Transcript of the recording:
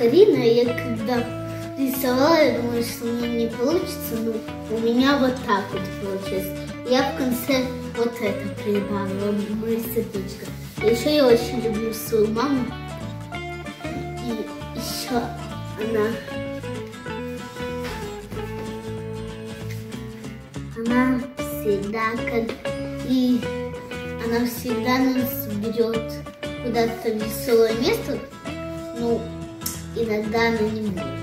Карина, я когда рисовала, я думала, что у меня не получится, но у меня вот так вот получилось. Я в конце вот это прибавила, мое сердечко. Еще я очень люблю свою маму. И еще она... Она всегда как... И она всегда нас берет куда-то веселое место. not done.